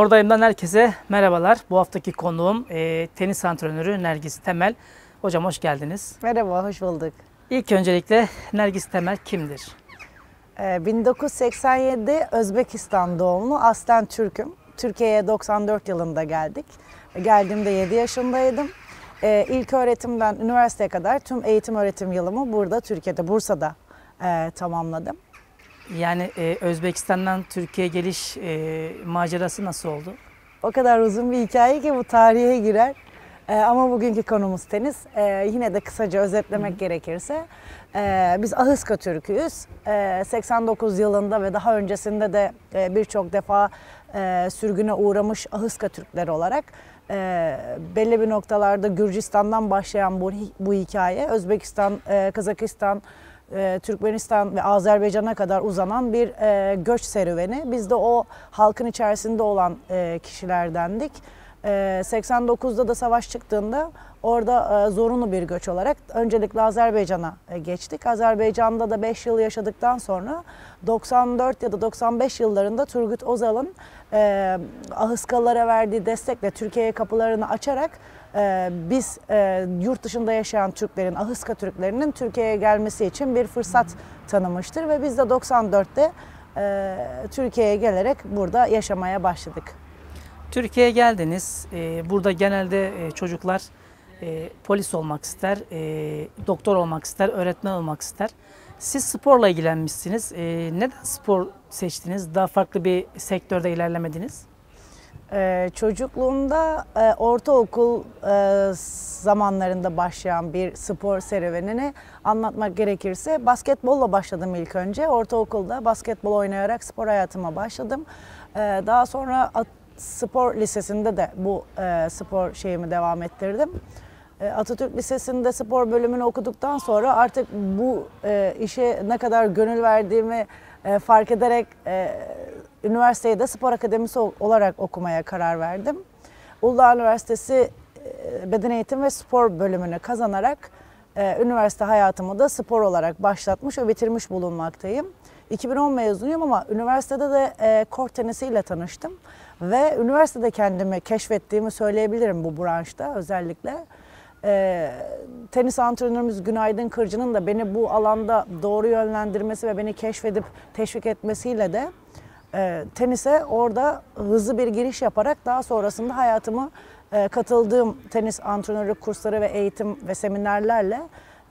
Spordayım'dan herkese merhabalar. Bu haftaki konuğum e, tenis antrenörü Nergis Temel. Hocam hoş geldiniz. Merhaba, hoş bulduk. İlk öncelikle Nergis Temel kimdir? Ee, 1987 Özbekistan doğumlu, aslen Türk'üm. Türkiye'ye 94 yılında geldik. Geldiğimde 7 yaşındaydım. Ee, ilk öğretimden üniversiteye kadar tüm eğitim öğretim yılımı burada Türkiye'de, Bursa'da e, tamamladım. Yani e, Özbekistan'dan Türkiye'ye geliş e, macerası nasıl oldu? O kadar uzun bir hikaye ki bu tarihe girer. Ee, ama bugünkü konumuz tenis. Ee, yine de kısaca özetlemek gerekirse e, biz Ahıska Türk'üyüz. Ee, 89 yılında ve daha öncesinde de e, birçok defa e, sürgüne uğramış Ahıska Türkleri olarak e, belli bir noktalarda Gürcistan'dan başlayan bu, bu hikaye Özbekistan, e, Kazakistan, e, Türkmenistan ve Azerbaycan'a kadar uzanan bir e, göç serüveni. Biz de o halkın içerisinde olan e, kişilerdendik. E, 89'da da savaş çıktığında orada e, zorunlu bir göç olarak öncelikle Azerbaycan'a geçtik. Azerbaycan'da da 5 yıl yaşadıktan sonra 94 ya da 95 yıllarında Turgut Özal'ın e, Ahıskalara verdiği destekle Türkiye'ye kapılarını açarak e, biz e, yurt dışında yaşayan Türklerin, Ahıska Türklerinin Türkiye'ye gelmesi için bir fırsat tanımıştır ve biz de 94'te e, Türkiye'ye gelerek burada yaşamaya başladık. Türkiye'ye geldiniz. E, burada genelde e, çocuklar polis olmak ister, doktor olmak ister, öğretmen olmak ister. Siz sporla ilgilenmişsiniz. Neden spor seçtiniz? Daha farklı bir sektörde ilerlemediniz? Ee, çocukluğumda e, ortaokul e, zamanlarında başlayan bir spor serüvenini anlatmak gerekirse basketbolla başladım ilk önce. Ortaokulda basketbol oynayarak spor hayatıma başladım. Ee, daha sonra at, spor lisesinde de bu e, spor şeyimi devam ettirdim. E, Atatürk Lisesi'nde spor bölümünü okuduktan sonra artık bu e, işe ne kadar gönül verdiğimi e, fark ederek e, üniversiteyi de spor akademisi olarak okumaya karar verdim. Uludağ Üniversitesi e, Beden Eğitim ve Spor bölümünü kazanarak e, üniversite hayatımı da spor olarak başlatmış ve bitirmiş bulunmaktayım. 2010 mezunuyum ama üniversitede de e, kort tenisiyle tanıştım. Ve üniversitede kendimi keşfettiğimi söyleyebilirim bu branşta özellikle. E, tenis antrenörümüz Günaydın Kırcı'nın da beni bu alanda doğru yönlendirmesi ve beni keşfedip teşvik etmesiyle de e, tenise orada hızlı bir giriş yaparak daha sonrasında hayatımı e, katıldığım tenis antrenörlük kursları ve eğitim ve seminerlerle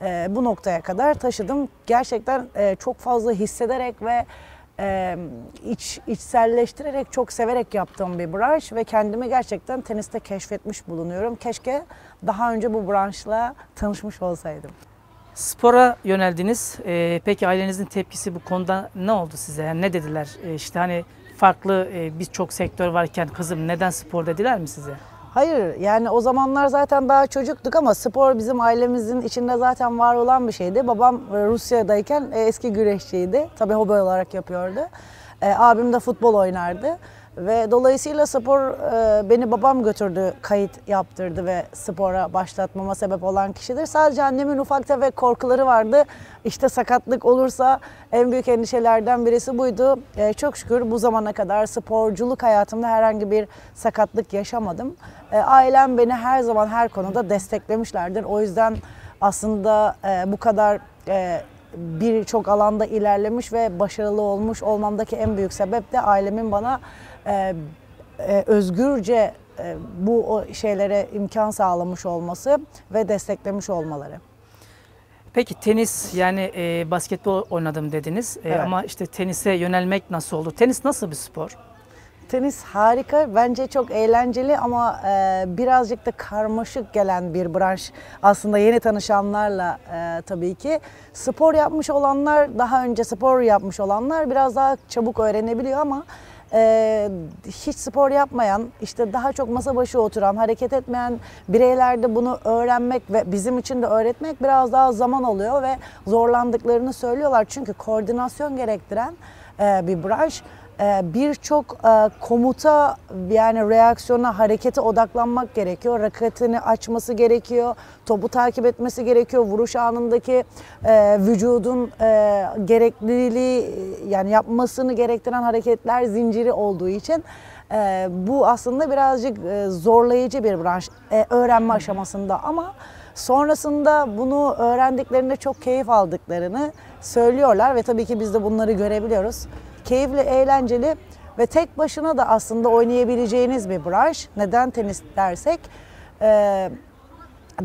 e, bu noktaya kadar taşıdım. Gerçekten e, çok fazla hissederek ve e, iç içselleştirerek çok severek yaptığım bir branş ve kendimi gerçekten teniste keşfetmiş bulunuyorum. Keşke daha önce bu branşla tanışmış olsaydım. Spora yöneldiniz. Ee, peki ailenizin tepkisi bu konuda ne oldu size? Yani ne dediler? Ee, işte hani farklı e, birçok sektör varken kızım neden spor dediler mi size? Hayır yani o zamanlar zaten daha çocuktuk ama spor bizim ailemizin içinde zaten var olan bir şeydi. Babam e, Rusya'dayken e, eski güreşçiydi. Tabii hobi olarak yapıyordu. E, abim de futbol oynardı. Ve dolayısıyla spor e, beni babam götürdü, kayıt yaptırdı ve spora başlatmama sebep olan kişidir. Sadece annemin ufak tefek korkuları vardı. İşte sakatlık olursa en büyük endişelerden birisi buydu. E, çok şükür bu zamana kadar sporculuk hayatımda herhangi bir sakatlık yaşamadım. E, ailem beni her zaman her konuda desteklemişlerdir. O yüzden aslında e, bu kadar e, birçok alanda ilerlemiş ve başarılı olmuş olmamdaki en büyük sebep de ailemin bana e, e, özgürce e, bu şeylere imkan sağlamış olması ve desteklemiş olmaları. Peki tenis yani e, basketbol oynadım dediniz E, Evet. ama işte tenise yönelmek nasıl oldu? Tenis nasıl bir spor? Tenis harika. Bence çok eğlenceli ama e, birazcık da karmaşık gelen bir branş. Aslında yeni tanışanlarla e, tabii ki. Spor yapmış olanlar, daha önce spor yapmış olanlar biraz daha çabuk öğrenebiliyor ama e, hiç spor yapmayan, işte daha çok masa başı oturan, hareket etmeyen bireylerde bunu öğrenmek ve bizim için de öğretmek biraz daha zaman alıyor ve zorlandıklarını söylüyorlar. Çünkü koordinasyon gerektiren e, bir branş. Ee, birçok e, komuta yani reaksiyona, harekete odaklanmak gerekiyor. Raketini açması gerekiyor, topu takip etmesi gerekiyor. Vuruş anındaki e, vücudun e, gerekliliği yani yapmasını gerektiren hareketler zinciri olduğu için E, bu aslında birazcık e, zorlayıcı bir branş e, öğrenme aşamasında ama sonrasında bunu öğrendiklerinde çok keyif aldıklarını söylüyorlar ve tabii ki biz de bunları görebiliyoruz. Keyifli, eğlenceli ve tek başına da aslında oynayabileceğiniz bir branş. Neden tenis dersek? E,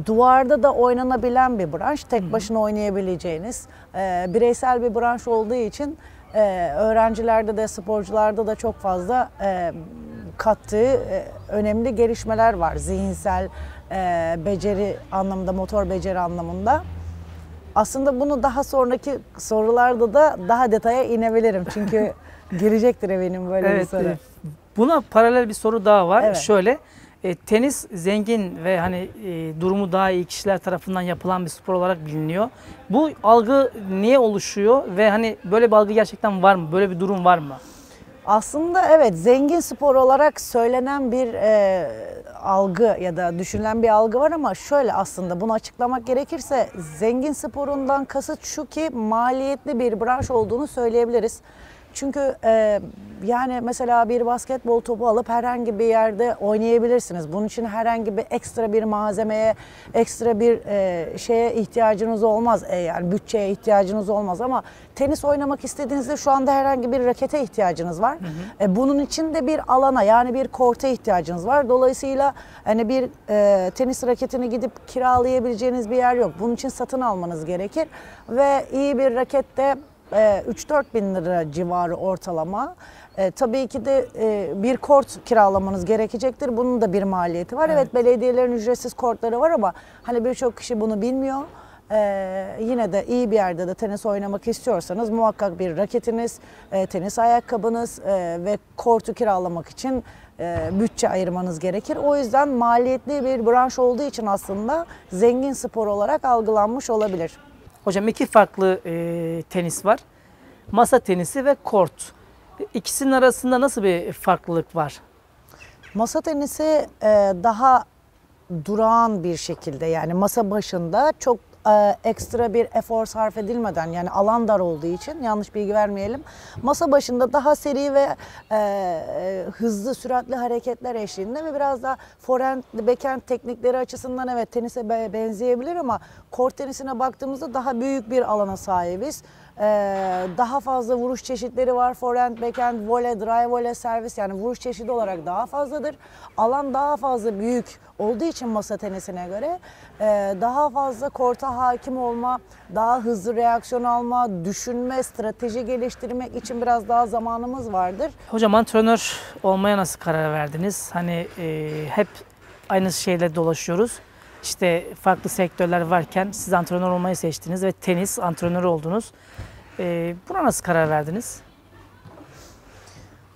duvarda da oynanabilen bir branş. Tek başına oynayabileceğiniz e, bireysel bir branş olduğu için e, öğrencilerde de sporcularda da çok fazla e, kattığı e, önemli gelişmeler var. Zihinsel e, beceri anlamında, motor beceri anlamında. Aslında bunu daha sonraki sorularda da daha detaya inebilirim. Çünkü gelecektir eminim böyle bir Evet. soru. e, Buna paralel bir soru daha var. Evet. Şöyle e, tenis zengin ve hani e, durumu daha iyi kişiler tarafından yapılan bir spor olarak biliniyor. Bu algı niye oluşuyor ve hani böyle bir algı gerçekten var mı? Böyle bir durum var mı? Aslında evet zengin spor olarak söylenen bir e, algı ya da düşünülen bir algı var ama şöyle aslında bunu açıklamak gerekirse zengin sporundan kasıt şu ki maliyetli bir branş olduğunu söyleyebiliriz. Çünkü e, yani mesela bir basketbol topu alıp herhangi bir yerde oynayabilirsiniz. Bunun için herhangi bir ekstra bir malzemeye, ekstra bir e, şeye ihtiyacınız olmaz. E, yani bütçeye ihtiyacınız olmaz ama tenis oynamak istediğinizde şu anda herhangi bir rakete ihtiyacınız var. E, bunun için de bir alana yani bir korta ihtiyacınız var. Dolayısıyla hani bir e, tenis raketini gidip kiralayabileceğiniz bir yer yok. Bunun için satın almanız gerekir ve iyi bir rakette 3-4 bin lira civarı ortalama. E, tabii ki de e, bir kort kiralamanız gerekecektir. Bunun da bir maliyeti var. Evet, belediyelerin ücretsiz kortları var ama hani birçok kişi bunu bilmiyor. E, yine de iyi bir yerde de tenis oynamak istiyorsanız muhakkak bir raketiniz, e, tenis ayakkabınız e, ve kortu kiralamak için e, bütçe ayırmanız gerekir. O yüzden maliyetli bir branş olduğu için aslında zengin spor olarak algılanmış olabilir. Hocam iki farklı e, tenis var. Masa tenisi ve kort. İkisinin arasında nasıl bir farklılık var? Masa tenisi e, daha durağan bir şekilde yani masa başında çok e, ekstra bir efor sarf edilmeden yani alan dar olduğu için yanlış bilgi vermeyelim. Masa başında daha seri ve e, e, hızlı süratli hareketler eşliğinde ve biraz daha forehand, backhand teknikleri açısından evet tenise be- benzeyebilir ama kort tenisine baktığımızda daha büyük bir alana sahibiz. Ee, daha fazla vuruş çeşitleri var. Forehand, backhand, volley, drive volley, servis yani vuruş çeşidi olarak daha fazladır. Alan daha fazla büyük olduğu için masa tenisine göre e, daha fazla korta hakim olma, daha hızlı reaksiyon alma, düşünme, strateji geliştirmek için biraz daha zamanımız vardır. Hocam antrenör olmaya nasıl karar verdiniz? Hani e, hep aynı şeyle dolaşıyoruz. İşte farklı sektörler varken siz antrenör olmayı seçtiniz ve tenis antrenörü oldunuz. E, buna nasıl karar verdiniz?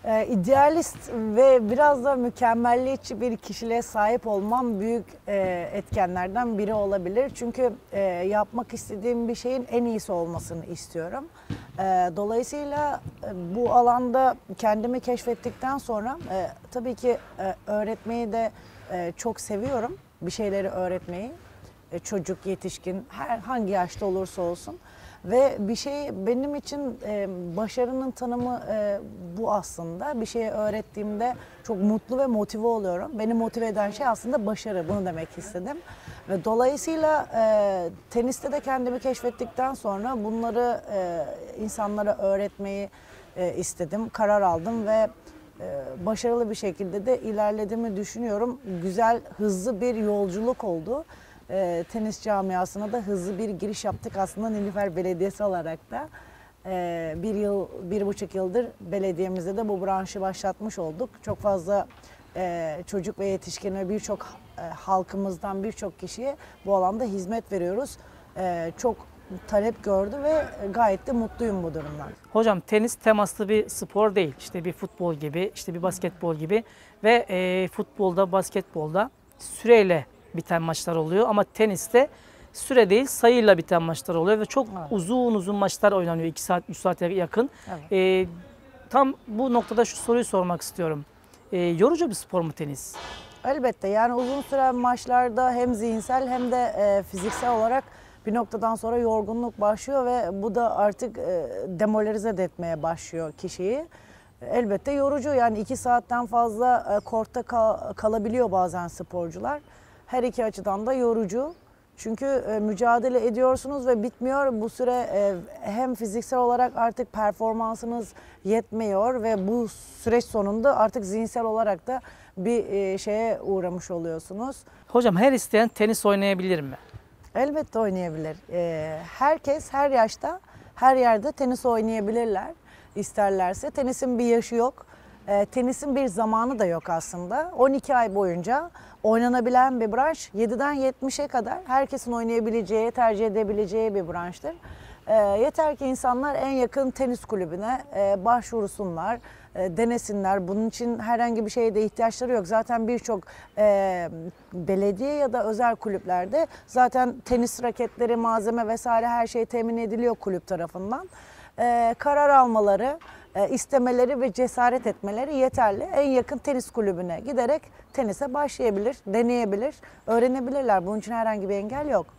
Ee, idealist ve biraz da mükemmelliyetçi bir kişiliğe sahip olmam büyük e, etkenlerden biri olabilir. Çünkü e, yapmak istediğim bir şeyin en iyisi olmasını istiyorum. E, dolayısıyla e, bu alanda kendimi keşfettikten sonra e, tabii ki e, öğretmeyi de e, çok seviyorum. Bir şeyleri öğretmeyi. E, çocuk, yetişkin, her hangi yaşta olursa olsun. Ve bir şey benim için e, başarının tanımı e, bu aslında. Bir şeyi öğrettiğimde çok mutlu ve motive oluyorum. Beni motive eden şey aslında başarı. Bunu demek istedim. Ve dolayısıyla e, teniste de kendimi keşfettikten sonra bunları e, insanlara öğretmeyi e, istedim. Karar aldım ve başarılı bir şekilde de ilerlediğimi düşünüyorum. Güzel, hızlı bir yolculuk oldu e, tenis camiasına da hızlı bir giriş yaptık aslında Nilüfer Belediyesi olarak da. E, bir yıl, bir buçuk yıldır belediyemizde de bu branşı başlatmış olduk. Çok fazla e, çocuk ve yetişkin ve birçok e, halkımızdan birçok kişiye bu alanda hizmet veriyoruz. E, çok talep gördü ve gayet de mutluyum bu durumdan. Hocam tenis temaslı bir spor değil. İşte bir futbol gibi, işte bir basketbol gibi ve e, futbolda, basketbolda süreyle biten maçlar oluyor ama teniste süre değil sayıyla biten maçlar oluyor ve çok Evet. uzun uzun maçlar oynanıyor. 2 saat, 3 saate yakın. Evet. E, tam bu noktada şu soruyu sormak istiyorum. E, yorucu bir spor mu tenis? Elbette yani uzun süren maçlarda hem zihinsel hem de e, fiziksel olarak bir noktadan sonra yorgunluk başlıyor ve bu da artık e, demolarize de etmeye başlıyor kişiyi. elbette yorucu. Yani iki saatten fazla e, kortta kal- kalabiliyor bazen sporcular. Her iki açıdan da yorucu. Çünkü e, mücadele ediyorsunuz ve bitmiyor. Bu süre e, hem fiziksel olarak artık performansınız yetmiyor ve bu süreç sonunda artık zihinsel olarak da bir e, şeye uğramış oluyorsunuz. Hocam her isteyen tenis oynayabilir mi? Elbette oynayabilir. Ee, herkes her yaşta, her yerde tenis oynayabilirler isterlerse. Tenisin bir yaşı yok. Ee, tenisin bir zamanı da yok aslında. 12 ay boyunca oynanabilen bir branş. 7'den 70'e kadar herkesin oynayabileceği, tercih edebileceği bir branştır. Ee, yeter ki insanlar en yakın tenis kulübüne e, başvursunlar, e, denesinler. Bunun için herhangi bir şeye de ihtiyaçları yok. Zaten birçok e, belediye ya da özel kulüplerde zaten tenis raketleri, malzeme vesaire her şey temin ediliyor kulüp tarafından. E, karar almaları, e, istemeleri ve cesaret etmeleri yeterli. En yakın tenis kulübüne giderek tenise başlayabilir, deneyebilir, öğrenebilirler. Bunun için herhangi bir engel yok.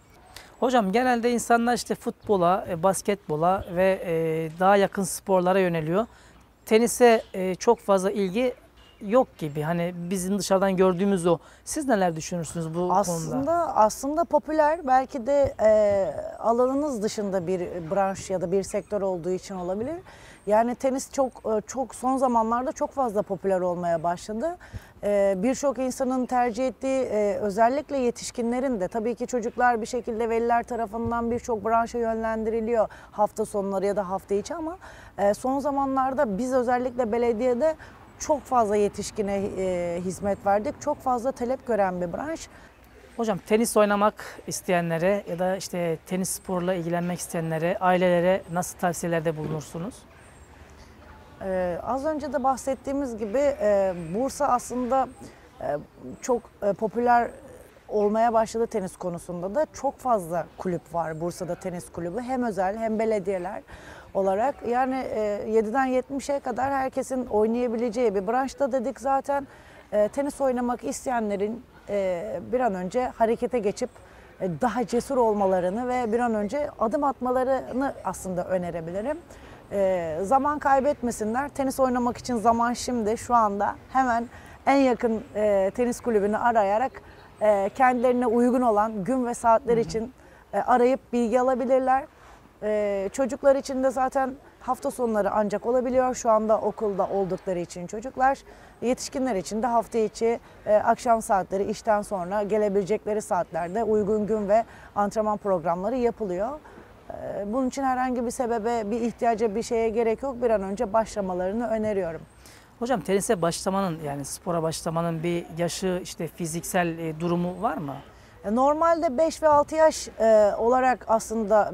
Hocam genelde insanlar işte futbola, e, basketbola ve e, daha yakın sporlara yöneliyor. Tenise e, çok fazla ilgi yok gibi. Hani bizim dışarıdan gördüğümüz o. Siz neler düşünürsünüz bu Aslında konuda? aslında popüler belki de alanınız dışında bir branş ya da bir sektör olduğu için olabilir. Yani tenis çok e, çok son zamanlarda çok fazla popüler olmaya başladı. E, Birçok insanın tercih ettiği e, özellikle yetişkinlerin de tabii ki çocuklar bir şekilde veliler tarafından birçok branşa yönlendiriliyor hafta sonları ya da hafta içi ama son zamanlarda biz özellikle belediyede çok fazla yetişkine hizmet verdik. Çok fazla talep gören bir branş. Hocam tenis oynamak isteyenlere ya da işte tenis sporla ilgilenmek isteyenlere, ailelere nasıl tavsiyelerde bulunursunuz? Ee, az önce de bahsettiğimiz gibi e, Bursa aslında e, çok e, popüler olmaya başladı tenis konusunda da. Çok fazla kulüp var Bursa'da tenis kulübü. Hem özel hem belediyeler olarak. Yani e, 7'den 70'e kadar herkesin oynayabileceği bir branşta dedik zaten. E, tenis oynamak isteyenlerin e, bir an önce harekete geçip e, daha cesur olmalarını ve bir an önce adım atmalarını aslında önerebilirim. E, zaman kaybetmesinler. Tenis oynamak için zaman şimdi, şu anda hemen en yakın e, tenis kulübünü arayarak e, kendilerine uygun olan gün ve saatler için e, arayıp bilgi alabilirler. E, çocuklar için de zaten hafta sonları ancak olabiliyor. Şu anda okulda oldukları için çocuklar. Yetişkinler için de hafta içi e, akşam saatleri işten sonra gelebilecekleri saatlerde uygun gün ve antrenman programları yapılıyor. E, bunun için herhangi bir sebebe, bir ihtiyaca, bir şeye gerek yok. Bir an önce başlamalarını öneriyorum. Hocam tenise başlamanın yani spora başlamanın bir yaşı işte fiziksel e, durumu var mı? E, Normalde 5 ve 6 yaş e, olarak aslında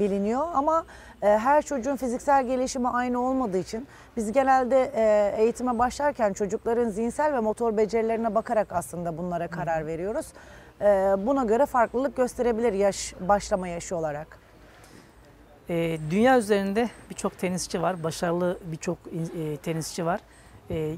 biliniyor ama e, her çocuğun fiziksel gelişimi aynı olmadığı için biz genelde e, eğitime başlarken çocukların zihinsel ve motor becerilerine bakarak aslında bunlara karar veriyoruz. E, buna göre farklılık gösterebilir yaş başlama yaşı olarak. E, dünya üzerinde birçok tenisçi var, başarılı birçok e, tenisçi var. E,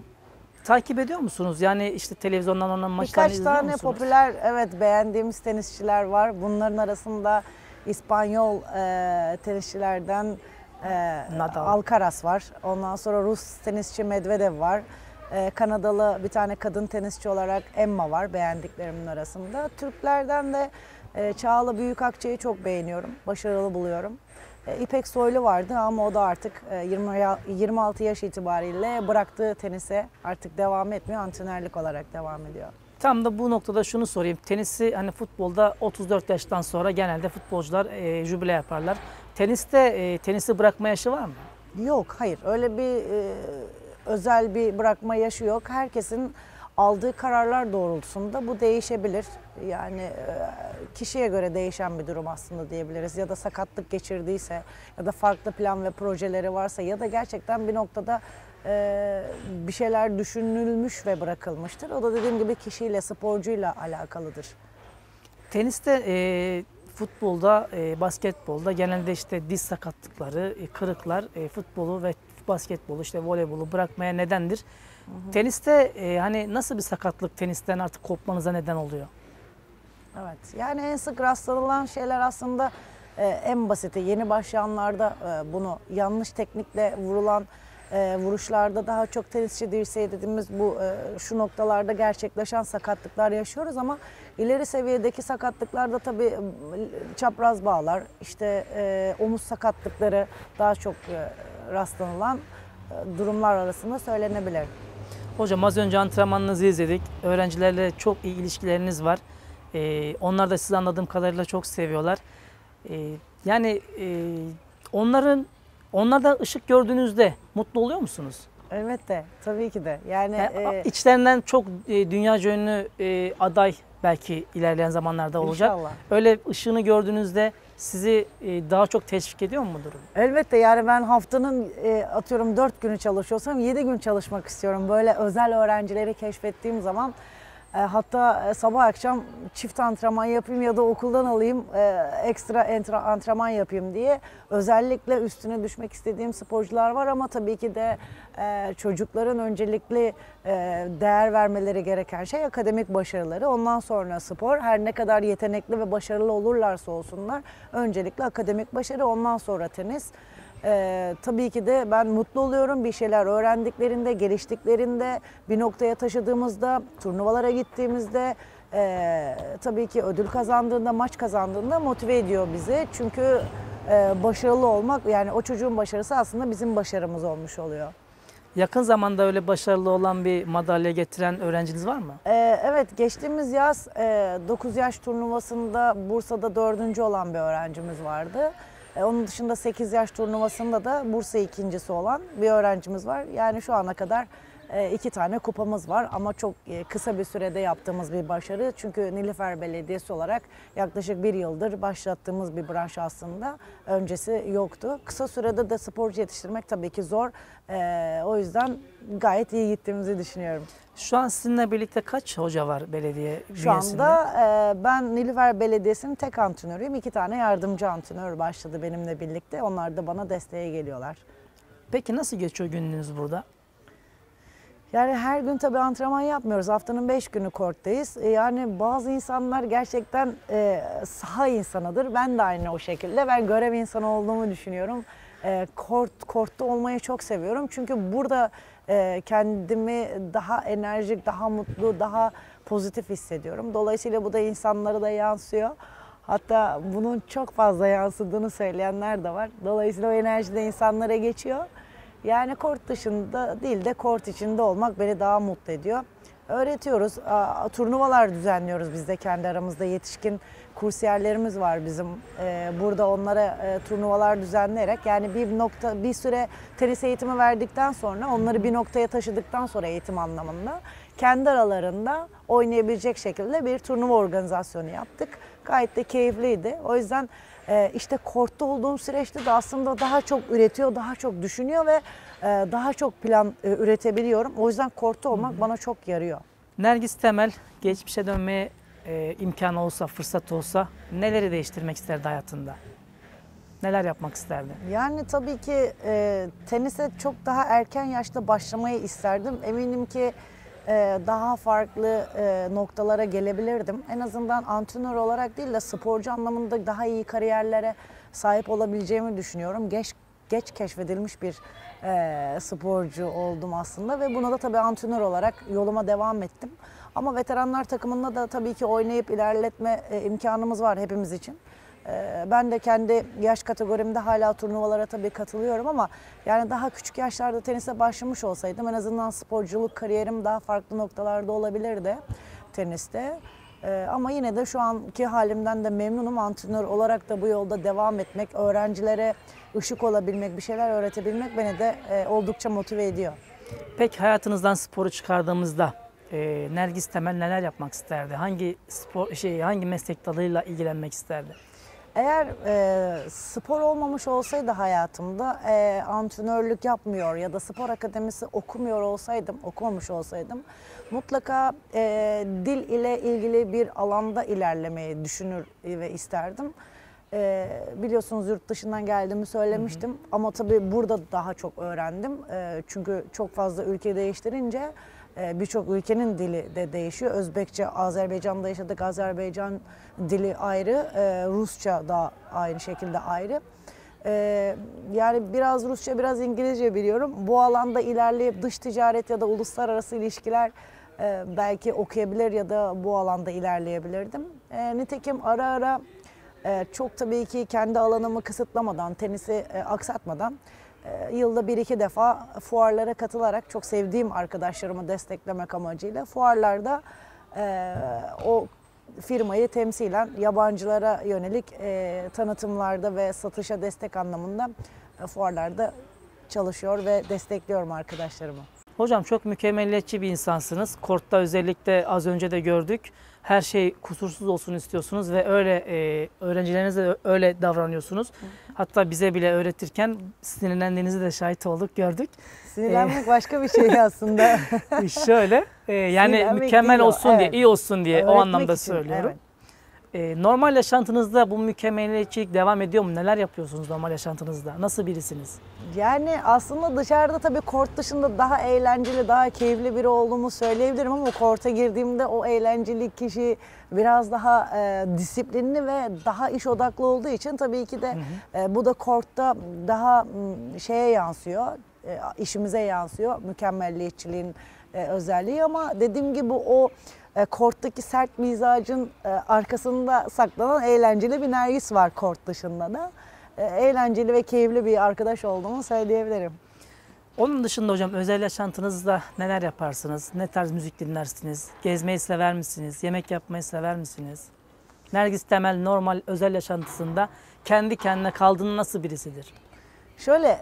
takip ediyor musunuz? Yani işte televizyondan maçlarını Birkaç izliyor tane musunuz? popüler evet beğendiğimiz tenisçiler var. Bunların arasında İspanyol e, tenisçilerden e, Nadal. Alcaraz var. Ondan sonra Rus tenisçi Medvedev var. E, Kanadalı bir tane kadın tenisçi olarak Emma var beğendiklerimin arasında. Türklerden de e, Çağla Büyükakçı'yı çok beğeniyorum. Başarılı buluyorum. E, İpek Soylu vardı ama o da artık e, 20, ya- 26 yaş itibariyle bıraktığı tenise artık devam etmiyor. Antrenörlük olarak devam ediyor. Tam da bu noktada şunu sorayım. Tenisi hani futbolda 34 yaştan sonra genelde futbolcular e, jübile yaparlar. Teniste e, tenisi bırakma yaşı var mı? Yok hayır öyle bir e, özel bir bırakma yaşı yok. Herkesin aldığı kararlar doğrultusunda bu değişebilir. Yani e, kişiye göre değişen bir durum aslında diyebiliriz. Ya da sakatlık geçirdiyse ya da farklı plan ve projeleri varsa ya da gerçekten bir noktada e, bir şeyler düşünülmüş ve bırakılmıştır. O da dediğim gibi kişiyle, sporcuyla alakalıdır. Teniste, e, futbolda, e, basketbolda genelde işte diz sakatlıkları, e, kırıklar e, futbolu ve basketbolu işte voleybolu bırakmaya nedendir. Teniste e, hani nasıl bir sakatlık tenisten artık kopmanıza neden oluyor? Evet. Yani en sık rastlanılan şeyler aslında e, en basiti. Yeni başlayanlarda e, bunu yanlış teknikle vurulan e, vuruşlarda daha çok tenisçi dirseği dediğimiz bu e, şu noktalarda gerçekleşen sakatlıklar yaşıyoruz ama ileri seviyedeki sakatlıklarda tabii e, çapraz bağlar, işte e, omuz sakatlıkları daha çok e, rastlanılan e, durumlar arasında söylenebilir. Hocam az önce antrenmanınızı izledik. Öğrencilerle çok iyi ilişkileriniz var. Ee, onlar da sizi anladığım kadarıyla çok seviyorlar. Ee, yani e, onların onlarda ışık gördüğünüzde mutlu oluyor musunuz? Elbette, tabii ki de. Yani Yani e, içlerinden çok e, dünyaca ünlü e, aday belki ilerleyen zamanlarda olacak. inşallah. Öyle ışığını gördüğünüzde sizi e, daha çok teşvik ediyor mu durum? Elbette yani ben haftanın e, atıyorum 4 günü çalışıyorsam 7 gün çalışmak istiyorum. Böyle özel öğrencileri keşfettiğim zaman hatta e, sabah akşam çift antrenman yapayım ya da okuldan alayım e, ekstra antrenman yapayım diye özellikle üstüne düşmek istediğim sporcular var ama tabii ki de e, çocukların öncelikli e, değer vermeleri gereken şey akademik başarıları. Ondan sonra spor. Her ne kadar yetenekli ve başarılı olurlarsa olsunlar öncelikle akademik başarı ondan sonra tenis. Ee, tabii ki de ben mutlu oluyorum bir şeyler öğrendiklerinde, geliştiklerinde, bir noktaya taşıdığımızda, turnuvalara gittiğimizde, ee, tabii ki ödül kazandığında, maç kazandığında motive ediyor bizi. Çünkü e, başarılı olmak, yani o çocuğun başarısı aslında bizim başarımız olmuş oluyor. Yakın zamanda öyle başarılı olan bir madalya getiren öğrenciniz var mı? Ee, evet, geçtiğimiz yaz e, 9 yaş turnuvasında Bursa'da dördüncü olan bir öğrencimiz vardı. E, onun dışında 8 yaş turnuvasında da Bursa ikincisi olan bir öğrencimiz var. Yani şu ana kadar iki tane kupamız var ama çok e, kısa bir sürede yaptığımız bir başarı. Çünkü Nilüfer Belediyesi olarak yaklaşık bir yıldır başlattığımız bir branş aslında. Öncesi yoktu. Kısa sürede de sporcu yetiştirmek tabii ki zor. E, o yüzden gayet iyi gittiğimizi düşünüyorum. Şu an sizinle birlikte kaç hoca var belediye Şu bünyesinde? anda e, ben Nilüfer Belediyesi'nin tek antrenörüyüm. İki tane yardımcı antrenör başladı benimle birlikte. Onlar da bana desteğe geliyorlar. Peki nasıl geçiyor gününüz burada? Yani her gün tabii antrenman yapmıyoruz. Haftanın beş günü korttayız. E, Yani bazı insanlar gerçekten e, saha insanıdır. Ben de aynı o şekilde. Ben görev insanı olduğumu düşünüyorum. E, kort, kortta olmayı çok seviyorum. Çünkü burada e, kendimi daha enerjik, daha mutlu, daha pozitif hissediyorum. Dolayısıyla bu da insanlara da yansıyor. Hatta bunun çok fazla yansıdığını söyleyenler de var. Dolayısıyla o enerji de insanlara geçiyor. Yani kort dışında değil de kort içinde olmak beni daha mutlu ediyor. Öğretiyoruz, turnuvalar düzenliyoruz biz de kendi aramızda yetişkin kursiyerlerimiz var bizim. Ee, burada onlara e, turnuvalar düzenleyerek yani bir nokta bir süre tenis eğitimi verdikten sonra onları bir noktaya taşıdıktan sonra eğitim anlamında kendi aralarında oynayabilecek şekilde bir turnuva organizasyonu yaptık. Gayet de keyifliydi. O yüzden e, işte kortta olduğum süreçte de aslında daha çok üretiyor, daha çok düşünüyor ve e, daha çok plan e, üretebiliyorum. O yüzden kortta olmak bana çok yarıyor. Nergis Temel geçmişe dönmeye e, imkanı olsa, fırsat olsa neleri değiştirmek isterdi hayatında? Neler yapmak isterdi? Yani tabii ki e, tenise çok daha erken yaşta başlamayı isterdim. Eminim ki daha farklı e, noktalara gelebilirdim. En azından antrenör olarak değil de sporcu anlamında daha iyi kariyerlere sahip olabileceğimi düşünüyorum. Geç geç keşfedilmiş bir e, sporcu oldum aslında ve buna da tabii antrenör olarak yoluma devam ettim. Ama veteranlar takımında da tabii ki oynayıp ilerletme e, imkanımız var hepimiz için. Ee, Ben de kendi yaş kategorimde hala turnuvalara tabii katılıyorum ama yani daha küçük yaşlarda tenise başlamış olsaydım en azından sporculuk kariyerim daha farklı noktalarda olabilirdi teniste. Ee, Ama yine de şu anki halimden de memnunum. Antrenör olarak da bu yolda devam etmek, öğrencilere ışık olabilmek, bir şeyler öğretebilmek beni de e, oldukça motive ediyor. Peki hayatınızdan sporu çıkardığımızda e, Nergis Temel neler yapmak isterdi? Hangi spor şey hangi meslek dalıyla ilgilenmek isterdi? Eğer e, spor olmamış olsaydı hayatımda e, antrenörlük yapmıyor ya da spor akademisi okumuyor olsaydım, okumamış olsaydım mutlaka e, dil ile ilgili bir alanda ilerlemeyi düşünür ve isterdim. E, biliyorsunuz yurt dışından geldiğimi söylemiştim ama tabii burada daha çok öğrendim. E, çünkü çok fazla ülke değiştirince birçok ülkenin dili de değişiyor. Özbekçe, Azerbaycan'da yaşadık. Azerbaycan dili ayrı, e, Rusça da aynı şekilde ayrı. Ee, yani biraz Rusça, biraz İngilizce biliyorum. Bu alanda ilerleyip dış ticaret ya da uluslararası ilişkiler e, belki okuyabilir ya da bu alanda ilerleyebilirdim. E, nitekim ara ara çok tabii ki kendi alanımı kısıtlamadan, tenisi aksatmadan yılda bir iki defa fuarlara katılarak çok sevdiğim arkadaşlarımı desteklemek amacıyla fuarlarda e, o firmayı temsilen yabancılara yönelik e, tanıtımlarda ve satışa destek anlamında e, fuarlarda çalışıyor ve destekliyorum arkadaşlarımı. Hocam çok mükemmeliyetçi bir insansınız. Kortta özellikle az önce de gördük. Her şey kusursuz olsun istiyorsunuz ve öyle e, öğrencilerinize öyle davranıyorsunuz. Hatta bize bile öğretirken sinirlendiğinizi de şahit olduk, gördük. Sinirlenmek başka bir şey aslında. Şöyle e, yani Sinirlenmek mükemmel değil o, olsun diye, evet. iyi olsun diye o Öğretmek anlamda için, söylüyorum. evet. E, normal yaşantınızda bu mükemmeliyetçilik devam ediyor mu? Neler yapıyorsunuz normal yaşantınızda? Nasıl birisiniz? Yani aslında dışarıda tabii kort dışında daha eğlenceli, daha keyifli biri olduğumu söyleyebilirim ama korta girdiğimde o eğlenceli kişi biraz daha e, disiplinli ve daha iş odaklı olduğu için tabii ki de e, bu da kortta daha m, şeye yansıyor, e, işimize yansıyor mükemmelliyetçiliğin e, özelliği ama dediğim gibi o e, korttaki sert mizacın e, arkasında saklanan eğlenceli bir nergis var kort dışında da. E, eğlenceli ve keyifli bir arkadaş olduğumu söyleyebilirim. Onun dışında hocam özel yaşantınızda neler yaparsınız? Ne tarz müzik dinlersiniz? Gezmeyi sever misiniz? Yemek yapmayı sever misiniz? Nergis Temel normal özel yaşantısında kendi kendine kaldığında nasıl birisidir? Şöyle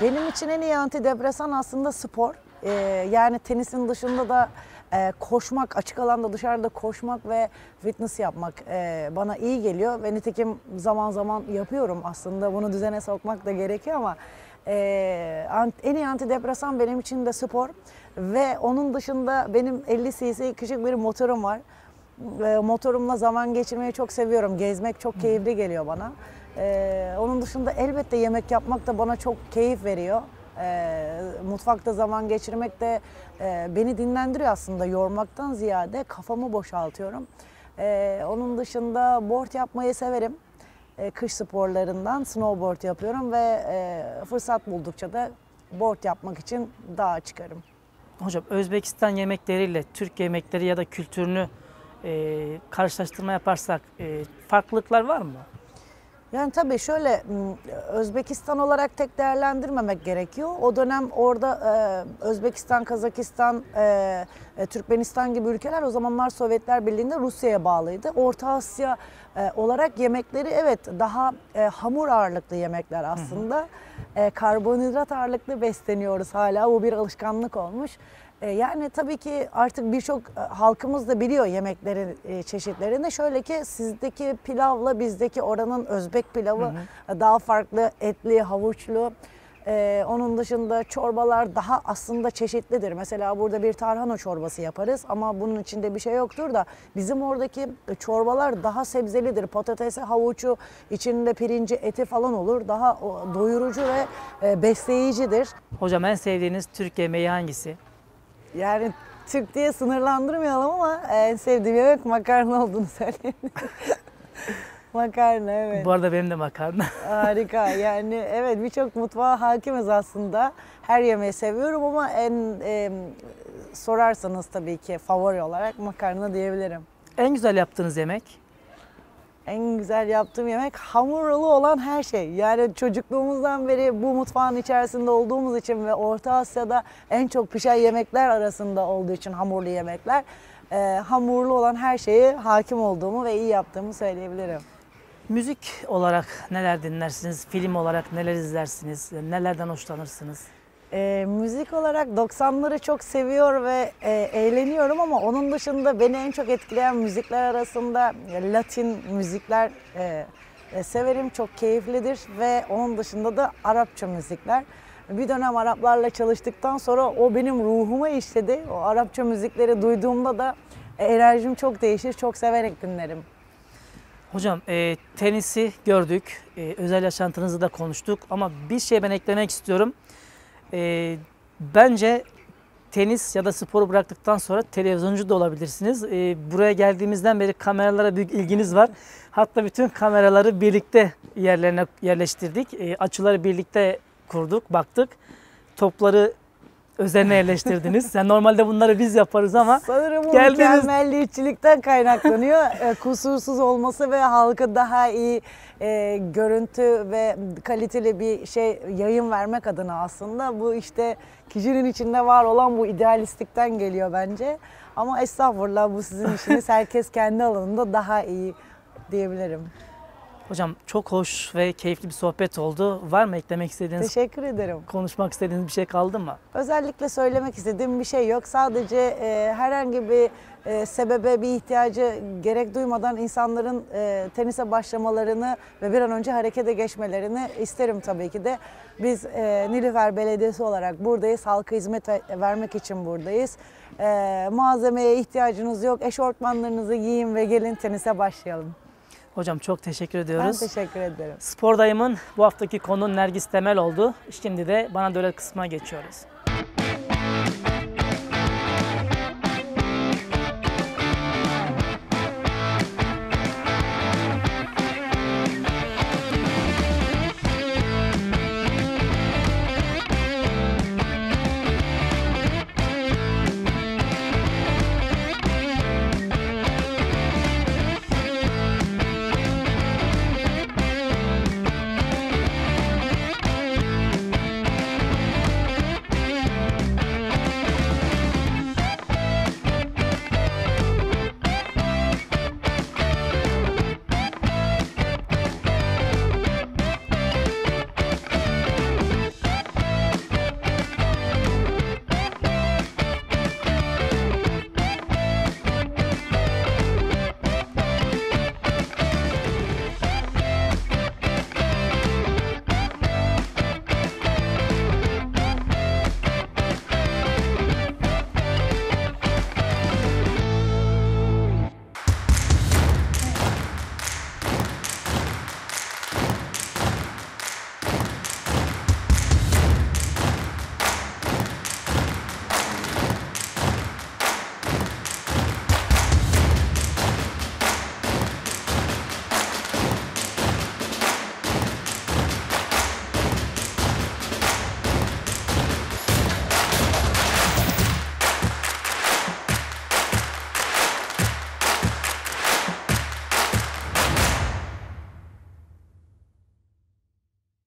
benim için en iyi antidepresan aslında spor. E, yani tenisin dışında da e, koşmak, açık alanda dışarıda koşmak ve fitness yapmak e, bana iyi geliyor ve nitekim zaman zaman yapıyorum aslında. Bunu düzene sokmak da gerekiyor ama e, en iyi antidepresan benim için de spor ve onun dışında benim 50 cc küçük bir motorum var. Motorumla zaman geçirmeyi çok seviyorum. Gezmek çok keyifli geliyor bana. E, onun dışında elbette yemek yapmak da bana çok keyif veriyor. E, mutfakta zaman geçirmek de e, beni dinlendiriyor aslında yormaktan ziyade kafamı boşaltıyorum. E, onun dışında board yapmayı severim. E, kış sporlarından snowboard yapıyorum ve e, fırsat buldukça da board yapmak için dağa çıkarım. Hocam Özbekistan yemekleriyle Türk yemekleri ya da kültürünü e, karşılaştırma yaparsak e, farklılıklar var mı? Yani tabii şöyle Özbekistan olarak tek değerlendirmemek gerekiyor. O dönem orada e, Özbekistan, Kazakistan, e, e, Türkmenistan gibi ülkeler o zamanlar Sovyetler Birliği'nde Rusya'ya bağlıydı. Orta Asya e, olarak yemekleri evet daha e, hamur ağırlıklı yemekler aslında. E, karbonhidrat ağırlıklı besleniyoruz hala. Bu bir alışkanlık olmuş. E, Yani tabii ki artık birçok e, halkımız da biliyor yemeklerin e, çeşitlerini. Şöyle ki sizdeki pilavla bizdeki oranın Özbek pilavı e, daha farklı, etli, havuçlu. E, onun dışında çorbalar daha aslında çeşitlidir. Mesela burada bir tarhana çorbası yaparız ama bunun içinde bir şey yoktur da bizim oradaki çorbalar daha sebzelidir. Patatesi, havucu, içinde pirinci, eti falan olur. Daha doyurucu ve besleyicidir. Hocam en sevdiğiniz Türk yemeği hangisi? Yani Türk diye sınırlandırmayalım ama en sevdiğim yemek makarna olduğunu söyleyeyim. makarna evet. Bu arada benim de makarna. Harika yani evet birçok mutfağa hakimiz aslında. Her yemeği seviyorum ama en e, sorarsanız tabii ki favori olarak makarna diyebilirim. en güzel yaptığınız yemek? En güzel yaptığım yemek hamurlu olan her şey. Yani çocukluğumuzdan beri bu mutfağın içerisinde olduğumuz için ve Orta Asya'da en çok pişen yemekler arasında olduğu için hamurlu yemekler. e, hamurlu olan her şeye hakim olduğumu ve iyi yaptığımı söyleyebilirim. Müzik olarak neler dinlersiniz? Film olarak neler izlersiniz? Nelerden hoşlanırsınız? E, müzik olarak 90'ları çok seviyor ve e, eğleniyorum ama onun dışında beni en çok etkileyen müzikler arasında Latin müzikler e, e, severim. Çok keyiflidir ve onun dışında da Arapça müzikler. Bir dönem Araplarla çalıştıktan sonra o benim ruhuma işledi. O Arapça müzikleri duyduğumda da e, enerjim çok değişir. Çok severek dinlerim. Hocam e, tenisi gördük, e, özel yaşantınızı da konuştuk ama bir şey ben eklemek istiyorum. E, bence tenis ya da sporu bıraktıktan sonra televizyoncu da olabilirsiniz. E, buraya geldiğimizden beri kameralara büyük ilginiz var. Hatta bütün kameraları birlikte yerlerine yerleştirdik. E, açıları birlikte kurduk, baktık. Topları üzerine yerleştirdiniz. Yani normalde bunları biz yaparız ama Sanırım bu Geldiniz- mükemmelliyetçilikten kaynaklanıyor. E, kusursuz olması ve halka daha iyi e, görüntü ve kaliteli bir şey yayın vermek adına aslında bu işte kişinin içinde var olan bu idealistlikten geliyor bence. Ama estağfurullah bu sizin işiniz. Herkes kendi alanında daha iyi diyebilirim. Hocam çok hoş ve keyifli bir sohbet oldu. Var mı eklemek istediğiniz, Teşekkür ederim. konuşmak istediğiniz bir şey kaldı mı? Özellikle söylemek istediğim bir şey yok. Sadece e, herhangi bir e, sebebe, bir ihtiyacı gerek duymadan insanların e, tenise başlamalarını ve bir an önce harekete geçmelerini isterim tabii ki de. Biz e, Nilüfer Belediyesi olarak buradayız. Halka hizmet ve- vermek için buradayız. E, malzemeye ihtiyacınız yok. Eşortmanlarınızı giyin ve gelin tenise başlayalım. Hocam çok teşekkür Ben ediyoruz. teşekkür ederim. Spor Dayım'ın bu haftaki konu Nergis Temel oldu. Şimdi de bana döner kısmına geçiyoruz.